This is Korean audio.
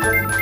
감사합니다.